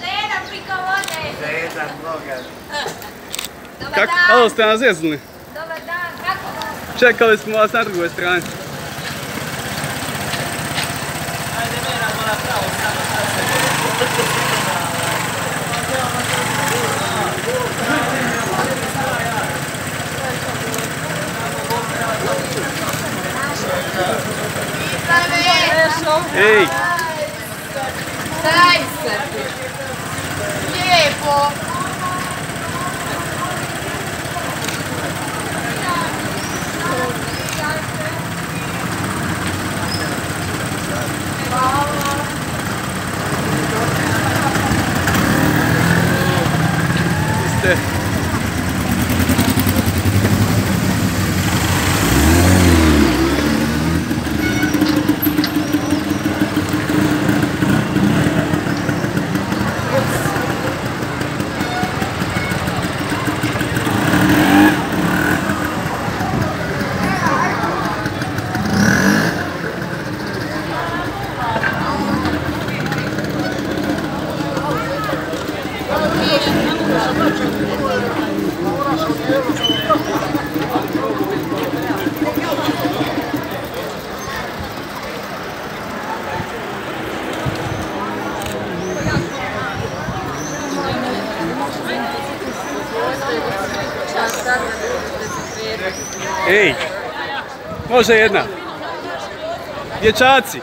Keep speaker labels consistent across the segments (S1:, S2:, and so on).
S1: Žena priko vode.
S2: Žena, mnoga.
S1: Dobar
S3: Kako?
S1: dan.
S3: Alo, ste nas zeznuli?
S1: Dobar dan. Kako vam?
S3: Čekali smo vas na drugoj strani. Ej,
S1: Daj se. Lijepo.
S3: ste. Ej, može jedna. Dječaci.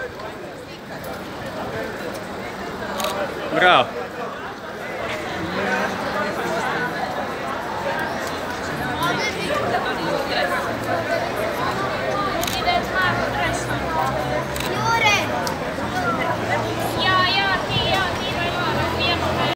S3: Bravo.